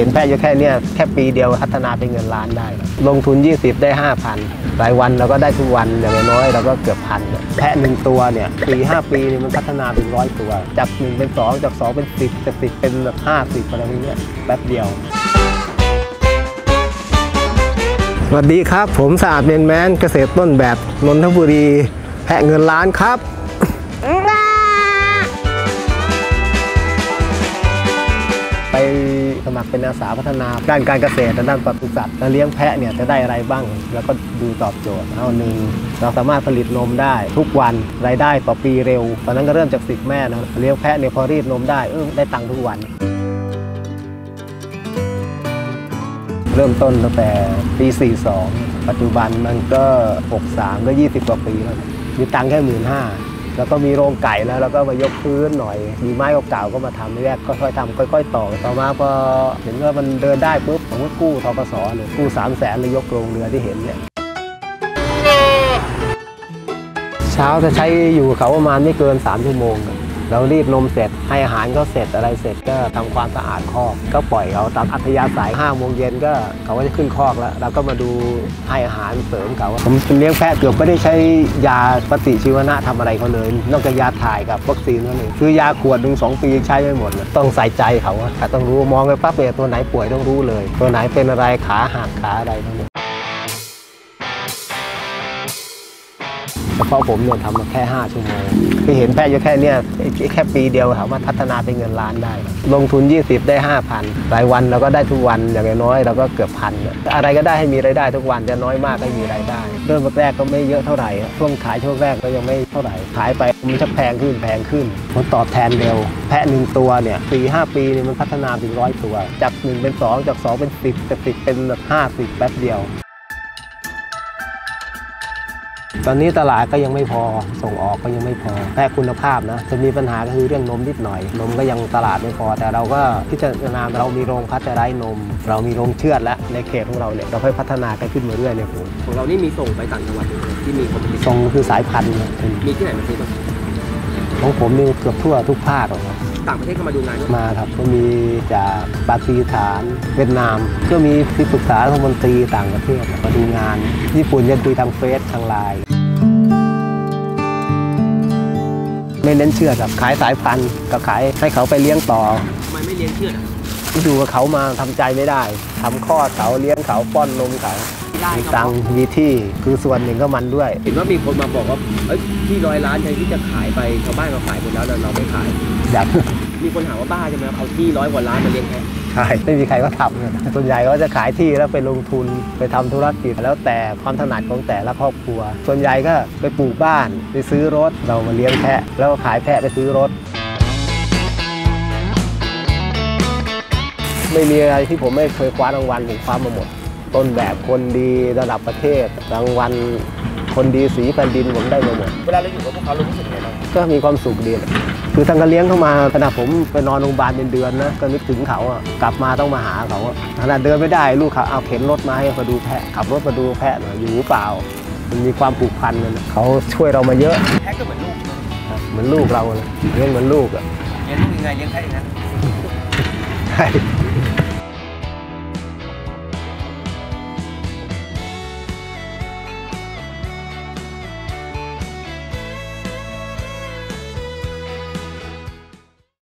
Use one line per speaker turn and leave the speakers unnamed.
เห็นแพะเยอะแค่เนี้ยแค่ปีเดียวพัฒนาเป็นเงินล้านได้ ลงทุน 20 ได้ 5,000รายวันเราก็ได้ทุกวันอย่างน้อยเราก็เกือบพันแพะหนึ่งตัวเนี่ยปี5ปีนี่มันพัฒนาเป็นร้อยตัว จากหนึ่งเป็นสองจากสองเป็นสิบจากสิบเป็นแบบห้าสิบอะไรอย่างเงี้ยแป๊บเดียวสวัสดีครับ ผมสะอาดเมนแมนเกษตรต้นแบบนนทบุรี แพะเงินล้านครับ มัครเป็นอาสาพัฒนา ด้านการเกษตรและด้านปศุสัตว์และเลี้ยงแพะเนี่ยจะได้อะไรบ้าง แล้วก็ดูตอบโจทย์เอาหนึ่งเราสามารถผลิตนมได้ทุกวันรายได้ต่อปีเร็ว ตอนนั้นก็เริ่มจากสิบแม่นะเลี้ยงแพะเนี่ยพอรีดนมได้เออได้ตังค์ทุกวัน เริ่มต้นตั้งแต่ปี 42 ปัจจุบันมันก็ 63 ก็ 20 กว่าปีแล้วมีตังค์แค่หมื่นห้า แล้วก็มีโรงไก่แล้วแล้วก็มายกพื้นหน่อย มีไม้เก่าๆก็มาทำแรกก็ค่อยๆทำค่อย ๆ ต่อ ต่อมาพอเห็นว่ามันเดินได้ปุ๊บผมก็กู้ทกสเลยกู้สามแสนเลยยกโรงเรือที่เห็นเนี่ยเช้าจะใช้อยู่เขาประมาณไม่เกิน 3 ชั่วโมงครับ เรารีดนมเสร็จให้อาหารเขาเสร็จอะไรเสร็จก็ทำความสะอาดคอกก็ปล่อยเขาตามอัธยาศัย5โมงเย็นก็เขาก็จะขึ้นคอกแล้ว เราก็มาดูให้อาหารเสริมเขาผมเลี้ยงแพะเกือบไม่ได้ใช้ยาปฏิชีวนะทำอะไรเขาเลย นอกจากยาถ่ายกับวัคซีนเท่านั้นคือยาขวดหนึ่งสองปีใช้ไม่หมดต้องใส่ใจเขาอะต้องรู้มองไปปั๊บเนี่ยตัวไหนป่วยต้องรู้เลย ตัวไหนเป็นอะไรขาหักขาอะไรทั้งหมด เฉพาะผมเนี่ยทำมาแค่ 5 ชั่วโมงคือเห็นแพะเยอะแค่เนี้ยแค่ปีเดียวสามารถพัฒนาเป็นเงินล้านได้ ลงทุน 20 ได้ 5,000รายวันเราก็ได้ทุกวันอย่างน้อยเราก็เกือบพันอะไรก็ได้ให้มีรายได้ทุกวันจะน้อยมากให้มีรายได้ เริ่มแรกก็ไม่เยอะเท่าไหร่ช่วงขายช่วงแรกก็ยังไม่เท่าไหร่ขายไปมันจะแพงขึ้นแพงขึ้นผลตอบแทนเร็ว แพะหนึ่งตัวเนี่ยปี5ปีเนี่ยมันพัฒนาเป็นร้อยตัว จากหนึ่งเป็นสองจากสองเป็นสิบจากสิบเป็นห้าสิบแป๊บเดียว ตอนนี้ตลาดก็ยังไม่พอส่งออกก็ยังไม่พอแค่คุณภาพนะจะมีปัญหาก็คือเรื่องนมนิดหน่อย นมก็ยังตลาดไม่พอ แต่เราก็พิจารณาเรามีโรงพัชไร้นม เรามีโรงเชือดแล้วในเขตของเราเนี่ยเราค่อยพัฒนากันขึ้นมาเรื่อยเนี่ยผม
ของเรานี่มีส่งไปต่างจังหวัดด้วยที่มีคนผลิต
ทรงคือสายพันธุ์เนี่ยเป็น
มีที่ไหนมาซื้อบ้าง
ของผมนี่เกือบทั่วทุกภาคเลยครับ
ต่างประเทศก็มาดูงานด้วย
มาครับก็มีจากปากีสถานเวียดนาม ก็มีที่ปรึกษารัฐมนตรีต่างประเทศมาดูงาน ญี่ปุ่นจะคุยทางเฟซทางไลน์ไม่เน้นเชื่อครับขายสายพันธุ์ก็ขายให้เขาไปเลี้ยงต่อ
ทำไมไม่เลี้ยงเชือดอะ
อยู่กับเขามาทำใจไม่ได้ทำข้อดเขาเลี้ยงเขาป้อนนมเขา
ได้
มี
ครับ
ตังค์มีที่คือส่วนหนึ่งก็มันด้วย
เห็นว่ามีคนมาบอกว่าเอ้ยที่ร้อยล้านแทนที่จะขายไปชาวบ้านเราขายหมดแล้วแต่เราไม่ขาย
อยาก
มีคนถามว่าบ้าใช่ไหมครับเอาที่ร้อยกว่าล้านมาเลี้ยงแพะ
ใช่ไม่มีใครก็ทำเนี่ยส่วนใหญ่ก็จะขายที่แล้วไปลงทุนไปทำธุรกิจแล้วแต่ความถนัดของแต่ละครอบครัว ส่วนใหญ่ก็ไปปลูกบ้านไปซื้อรถเรามาเลี้ยงแพะ แล้วก็ขายแพะไปซื้อรถไม่มีอะไรที่ผมไม่เคยคว้ารางวัลผมคว้ามาหมด ต้นแบบคนดีระดับประเทศรางวัลคนดีสีแผ่นดินผมได้มาหมด
เวลาเราอยู่กับพวกเขาเรารู้สึกยังไงบ้าง
ก็มีความสุขดีแหละคือทางการเลี้ยงเข้ามาขณะผมไปนอนโรงพยาบาลเป็นเดือนนะก็นึกถึงเขาอะกลับมาต้องมาหาเขาอะขนาดเดินไม่ได้ลูกเขาเอาเข็นรถมาให้มาดูแพะขับรถมาดูแพะหน่อยอยู่หรือเปล่า มันมีความผูกพันกันอะเขาช่วยเรามาเยอะ
แพะก็เหมือนลูก
ครับเหมือนลูกเราเลยเลี้ยงเหมือนลูกอะ
เลี้ยงลูกยังไงเลี้ยงแพะอย่างนั้น
ใช่